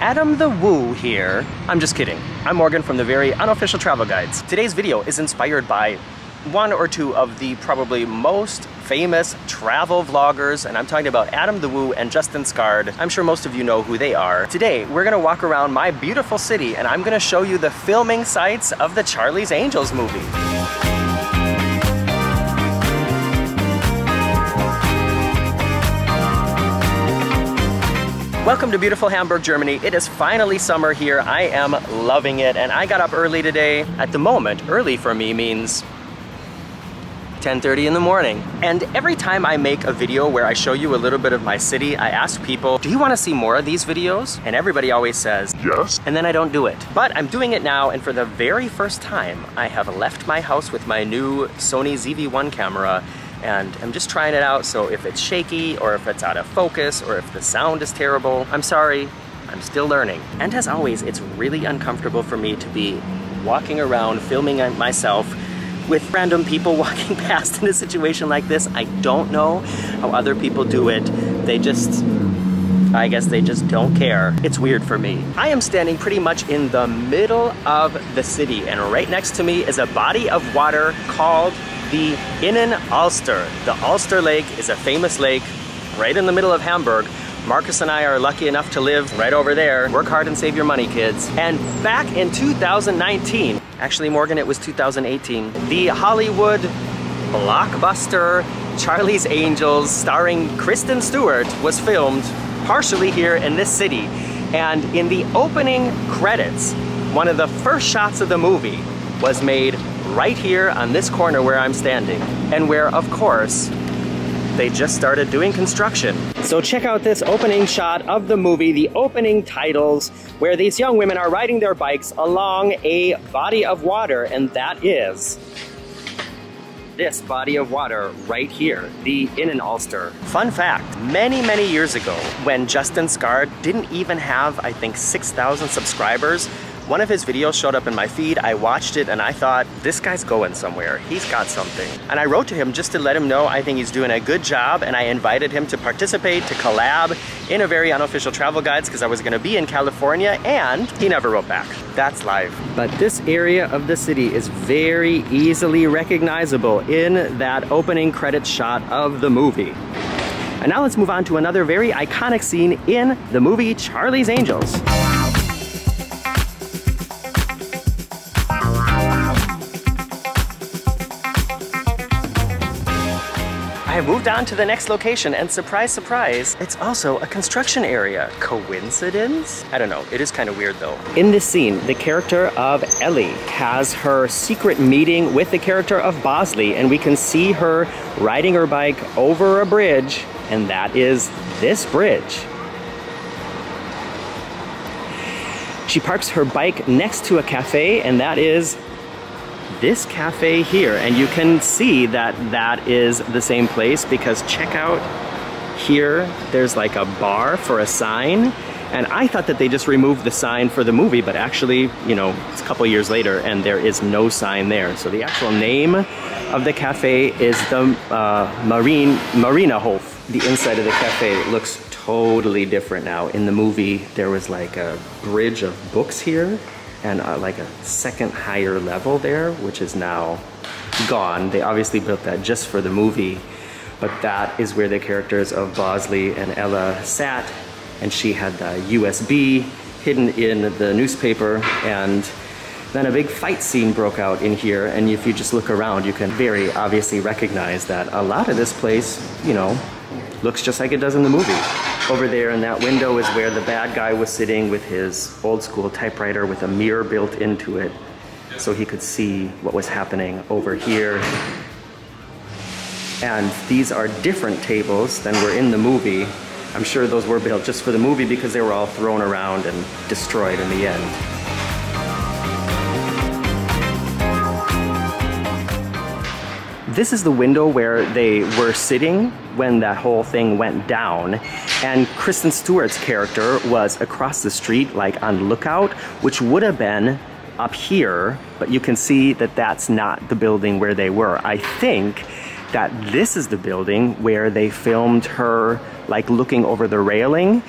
Adam the Woo here. I'm just kidding. I'm Morgan from the very unofficial travel guides. Today's video is inspired by one or two of the probably most famous travel vloggers, and I'm talking about Adam the Woo and Justin Scarred. I'm sure most of you know who they are. Today, we're gonna walk around my beautiful city, and I'm gonna show you the filming sites of the Charlie's Angels movie. Welcome to beautiful Hamburg, Germany. It is finally summer here. I am loving it and I got up early today. At the moment, early for me means 10.30 in the morning. And every time I make a video where I show you a little bit of my city, I ask people, do you want to see more of these videos? And everybody always says, yes. And then I don't do it. But I'm doing it now, and for the very first time, I have left my house with my new Sony ZV-1 camera and I'm just trying it out so if it's shaky or if it's out of focus or if the sound is terrible, I'm sorry, I'm still learning. And as always, it's really uncomfortable for me to be walking around filming myself with random people walking past in a situation like this. I don't know how other people do it. They just, I guess they just don't care. It's weird for me. I am standing pretty much in the middle of the city and right next to me is a body of water called the Innen Alster. The Alster Lake is a famous lake right in the middle of Hamburg. Marcus and I are lucky enough to live right over there. Work hard and save your money, kids. And back in 2019, Actually, Morgan, it was 2018. The Hollywood blockbuster Charlie's Angels starring Kristen Stewart was filmed partially here in this city. And in the opening credits, one of the first shots of the movie was made right here on this corner where I'm standing. And where, of course, they just started doing construction. So check out this opening shot of the movie, the opening titles, where these young women are riding their bikes along a body of water, and that is this body of water right here, the Binnenalster. Fun fact, many, many years ago, when Justin Scarred didn't even have, I think, 6,000 subscribers, one of his videos showed up in my feed, I watched it and I thought, this guy's going somewhere. He's got something. And I wrote to him just to let him know I think he's doing a good job and I invited him to participate, to collab in a very unofficial travel guides because I was gonna be in California and he never wrote back. That's live. But this area of the city is very easily recognizable in that opening credit shot of the movie. And now let's move on to another very iconic scene in the movie Charlie's Angels. Moved on to the next location and surprise, surprise, it's also a construction area. Coincidence? I don't know, it is kind of weird though. In this scene, the character of Ellie has her secret meeting with the character of Bosley and we can see her riding her bike over a bridge and that is this bridge. She parks her bike next to a cafe and that is this cafe here and you can see that that is the same place because check out here there's like a bar for a sign and I thought that they just removed the sign for the movie but actually you know it's a couple years later and there is no sign there. So the actual name of the cafe is the uh, Marine Marina Hof. The inside of the cafe looks totally different now. In the movie there was like a bridge of books here and uh, like a second higher level there, which is now gone. They obviously built that just for the movie, but that is where the characters of Bosley and Ella sat, and she had the USB hidden in the newspaper, and then a big fight scene broke out in here, and if you just look around, you can very obviously recognize that a lot of this place, you know, looks just like it does in the movie. Over there in that window is where the bad guy was sitting with his old school typewriter with a mirror built into it so he could see what was happening over here. And these are different tables than were in the movie. I'm sure those were built just for the movie because they were all thrown around and destroyed in the end. This is the window where they were sitting when that whole thing went down. And Kristen Stewart's character was across the street, like on lookout, which would have been up here, but you can see that that's not the building where they were. I think that this is the building where they filmed her like looking over the railing.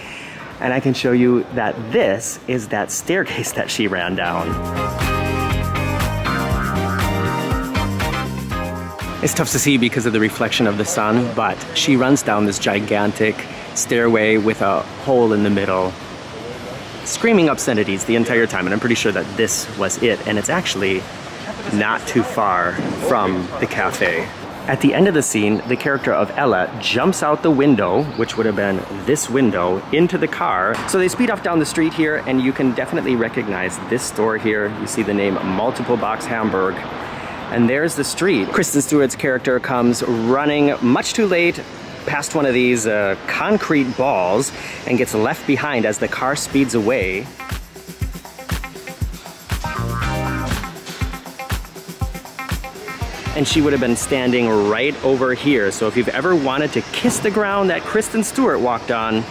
And I can show you that this is that staircase that she ran down. It's tough to see because of the reflection of the sun, but she runs down this gigantic stairway with a hole in the middle, screaming obscenities the entire time. And I'm pretty sure that this was it. And it's actually not too far from the cafe. At the end of the scene, the character of Ella jumps out the window, which would have been this window, into the car. So they speed off down the street here, and you can definitely recognize this store here. You see the name Multiple Box Hamburg. And there's the street. Kristen Stewart's character comes running much too late past one of these uh, concrete balls and gets left behind as the car speeds away. and she would have been standing right over here. So if you've ever wanted to kiss the ground that Kristen Stewart walked on,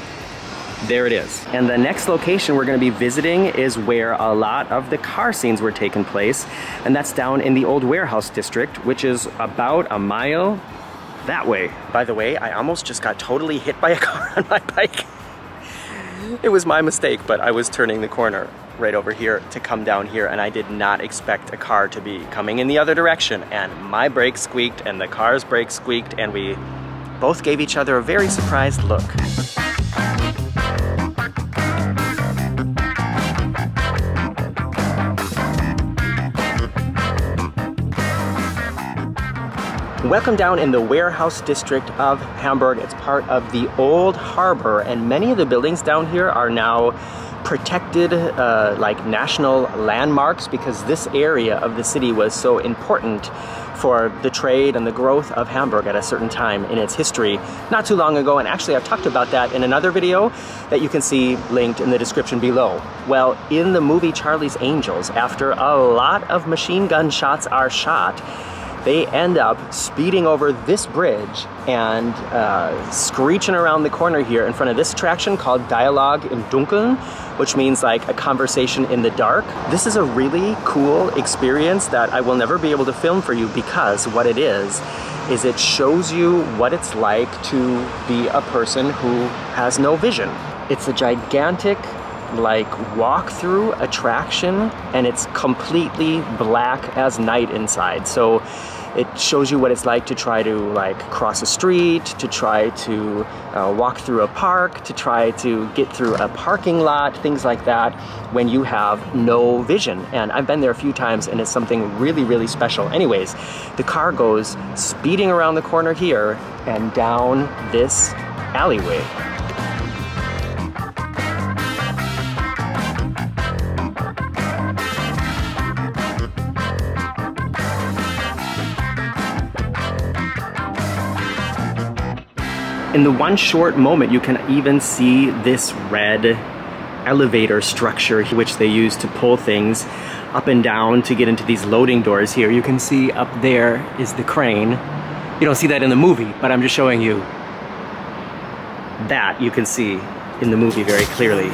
there it is. And the next location we're gonna be visiting is where a lot of the car scenes were taking place, and that's down in the old warehouse district, which is about a mile that way. By the way, I almost just got totally hit by a car on my bike. It was my mistake, but I was turning the corner right over here to come down here and I did not expect a car to be coming in the other direction and my brake squeaked and the car's brake squeaked and we both gave each other a very surprised look. Welcome down in the warehouse district of Hamburg. It's part of the old harbor and many of the buildings down here are now protected uh, like national landmarks because this area of the city was so important for the trade and the growth of Hamburg at a certain time in its history not too long ago. And actually, I've talked about that in another video that you can see linked in the description below. Well, in the movie Charlie's Angels, after a lot of machine gun shots are shot, they end up speeding over this bridge and uh, screeching around the corner here in front of this attraction called Dialogue im Dunkeln, which means like a conversation in the dark. This is a really cool experience that I will never be able to film for you because what it is, is it shows you what it's like to be a person who has no vision. It's a gigantic like walk-through attraction and it's completely black as night inside. So it shows you what it's like to try to like cross a street, to try to uh, walk through a park, to try to get through a parking lot, things like that when you have no vision. And I've been there a few times and it's something really, really special. Anyways, the car goes speeding around the corner here and down this alleyway. In the one short moment, you can even see this red elevator structure which they use to pull things up and down to get into these loading doors here. You can see up there is the crane. You don't see that in the movie, but I'm just showing you that you can see in the movie very clearly.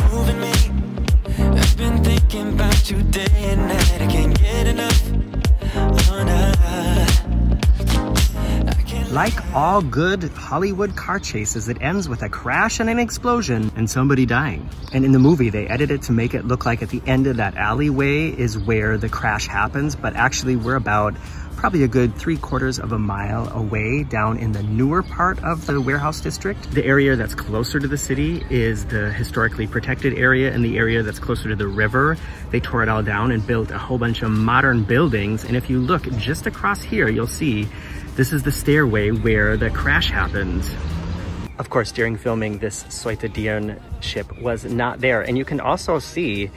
Like all good Hollywood car chases, it ends with a crash and an explosion and somebody dying. And in the movie, they edit it to make it look like at the end of that alleyway is where the crash happens, but actually we're about probably a good three quarters of a mile away down in the newer part of the warehouse district. The area that's closer to the city is the historically protected area and the area that's closer to the river. They tore it all down and built a whole bunch of modern buildings. And if you look just across here, you'll see this is the stairway where the crash happened. Of course, during filming, this Dieren ship was not there. And you can also see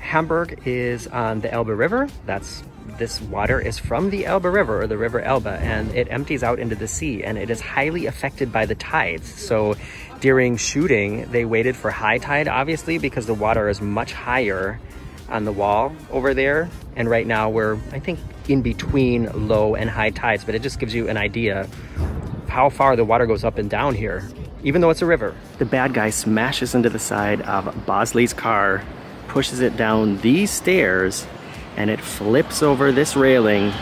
Hamburg is on the Elbe River. That's this water is from the Elbe River or the River Elbe and it empties out into the sea and it is highly affected by the tides. So during shooting, they waited for high tide, obviously, because the water is much higher on the wall over there. And right now we're, I think, in between low and high tides, but it just gives you an idea how far the water goes up and down here, even though it's a river. The bad guy smashes into the side of Bosley's car, pushes it down these stairs, and it flips over this railing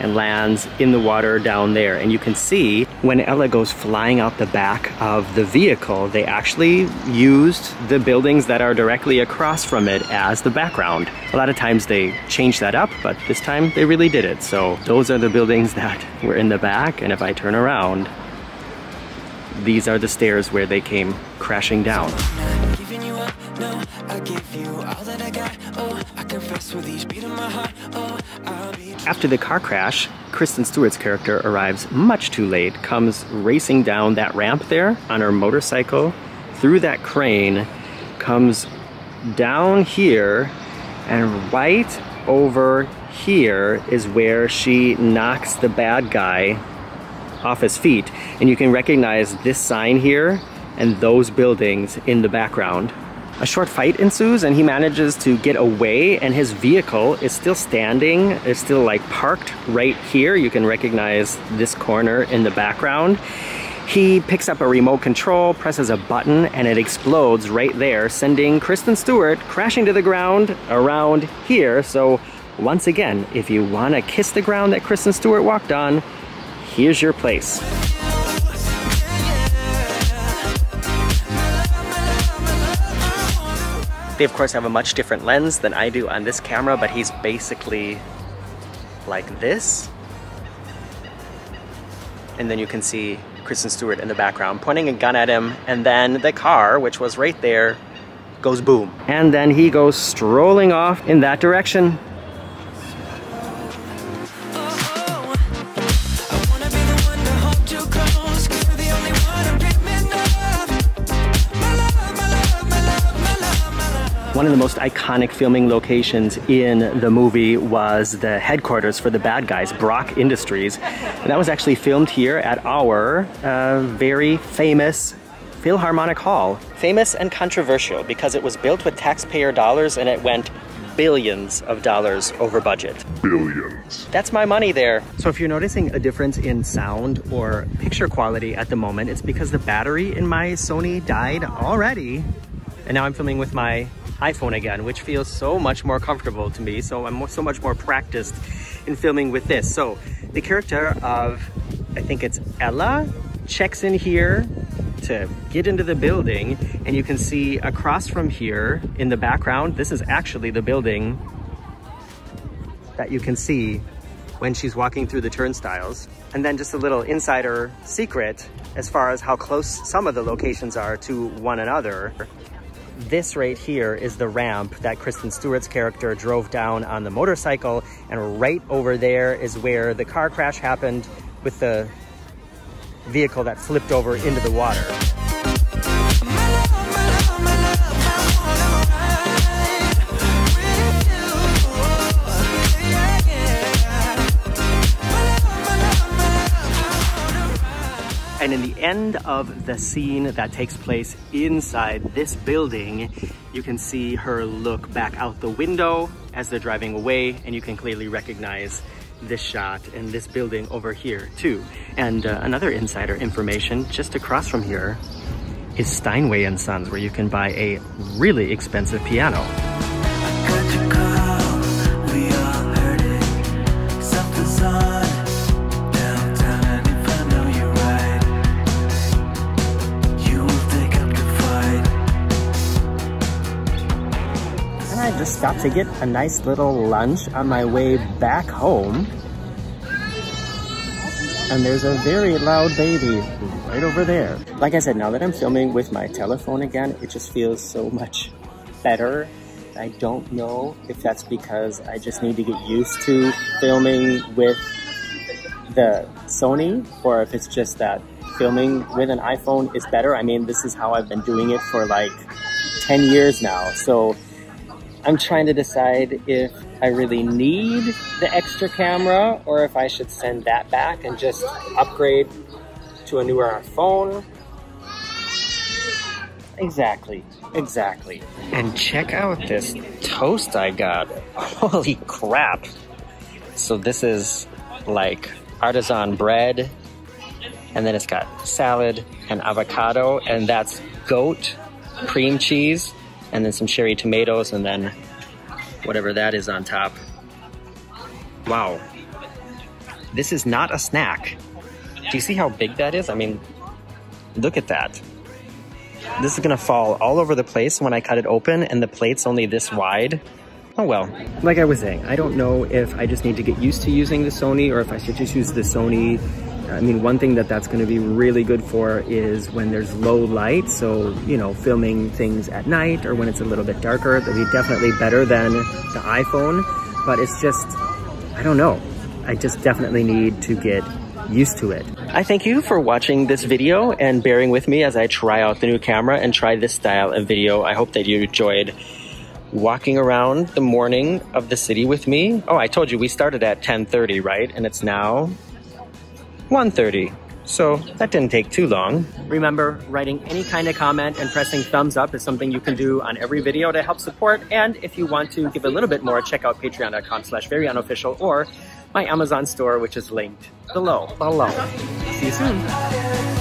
and lands in the water down there. And you can see when Ella goes flying out the back of the vehicle, they actually used the buildings that are directly across from it as the background. A lot of times they change that up, but this time they really did it. So those are the buildings that were in the back. And if I turn around, these are the stairs where they came crashing down. After the car crash, Kristen Stewart's character arrives much too late, comes racing down that ramp there on her motorcycle, through that crane, comes down here, and right over here is where she knocks the bad guy off his feet. And you can recognize this sign here and those buildings in the background. A short fight ensues and he manages to get away and his vehicle is still standing, is still like parked right here. You can recognize this corner in the background. He picks up a remote control, presses a button, and it explodes right there, sending Kristen Stewart crashing to the ground around here. So once again, if you want to kiss the ground that Kristen Stewart walked on, here's your place. They of course have a much different lens than I do on this camera, but he's basically like this. And then you can see Kristen Stewart in the background pointing a gun at him, and then the car, which was right there, goes boom. And then he goes strolling off in that direction. One of the most iconic filming locations in the movie was the headquarters for the bad guys, Brok Industries. And that was actually filmed here at our uh, very famous Philharmonic Hall. Famous and controversial because it was built with taxpayer dollars and it went billions of dollars over budget. Billions. That's my money there. So if you're noticing a difference in sound or picture quality at the moment, it's because the battery in my Sony died already. And now I'm filming with my iPhone again, which feels so much more comfortable to me. So I'm so much more practiced in filming with this. So the character of, I think it's Ella, checks in here to get into the building and you can see across from here in the background, this is actually the building that you can see when she's walking through the turnstiles. And then just a little insider secret as far as how close some of the locations are to one another. This right here is the ramp that Kristen Stewart's character drove down on the motorcycle. And right over there is where the car crash happened with the vehicle that flipped over into the water. And in the end of the scene that takes place inside this building, you can see her look back out the window as they're driving away and you can clearly recognize this shot and this building over here too. And uh, another insider information, just across from here is Steinway & Sons where you can buy a really expensive piano. Just stopped to get a nice little lunch on my way back home. And there's a very loud baby right over there. Like I said, now that I'm filming with my telephone again, it just feels so much better. I don't know if that's because I just need to get used to filming with the Sony or if it's just that filming with an iPhone is better. I mean, this is how I've been doing it for like 10 years now. So I'm trying to decide if I really need the extra camera or if I should send that back and just upgrade to a newer phone. Exactly, exactly. And check out this toast I got. Holy crap. So this is like artisan bread and then it's got salad and avocado and that's goat cream cheese and then some cherry tomatoes and then whatever that is on top. Wow. This is not a snack. Do you see how big that is? I mean, look at that. This is gonna fall all over the place when I cut it open and the plate's only this wide. Oh well. Like I was saying, I don't know if I just need to get used to using the Sony or if I should just use the Sony. I mean, one thing that that's gonna be really good for is when there's low light. So, you know, filming things at night or when it's a little bit darker, that'll be definitely better than the iPhone. But it's just, I don't know. I just definitely need to get used to it. I thank you for watching this video and bearing with me as I try out the new camera and try this style of video. I hope that you enjoyed walking around the morning of the city with me. Oh, I told you we started at 10.30, right? And it's now 1.30. So that didn't take too long. Remember, writing any kind of comment and pressing thumbs up is something you can do on every video to help support. And if you want to give a little bit more, check out patreon.com slash veryunofficial or my Amazon store, which is linked below. Below. See you soon.